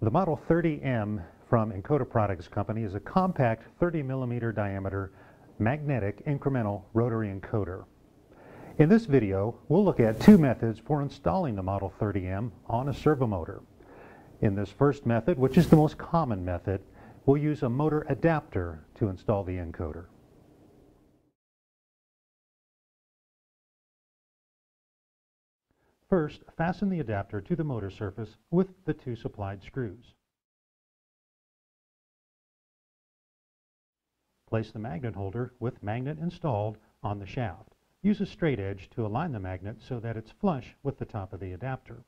The Model 30M from Encoder Products Company is a compact 30 millimeter diameter magnetic incremental rotary encoder. In this video, we'll look at two methods for installing the Model 30M on a servomotor. In this first method, which is the most common method, we'll use a motor adapter to install the encoder. First, fasten the adapter to the motor surface with the two supplied screws. Place the magnet holder with magnet installed on the shaft. Use a straight edge to align the magnet so that it's flush with the top of the adapter.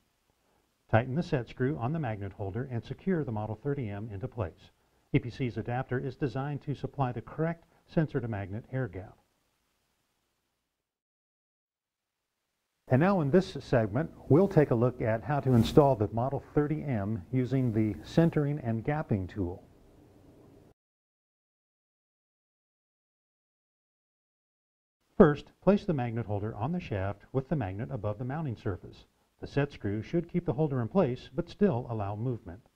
Tighten the set screw on the magnet holder and secure the Model 30M into place. EPC's adapter is designed to supply the correct sensor to magnet air gap. And now in this segment, we'll take a look at how to install the Model 30M using the centering and gapping tool. First, place the magnet holder on the shaft with the magnet above the mounting surface. The set screw should keep the holder in place, but still allow movement.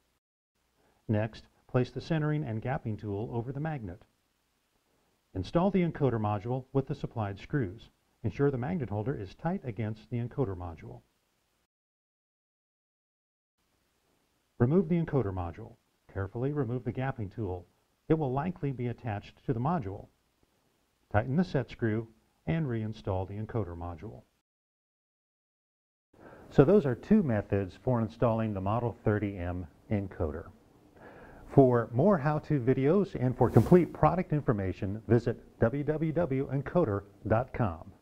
Next, place the centering and gapping tool over the magnet. Install the encoder module with the supplied screws. Ensure the magnet holder is tight against the encoder module. Remove the encoder module. Carefully remove the gapping tool. It will likely be attached to the module. Tighten the set screw and reinstall the encoder module. So those are two methods for installing the Model 30M encoder. For more how-to videos and for complete product information, visit www.encoder.com.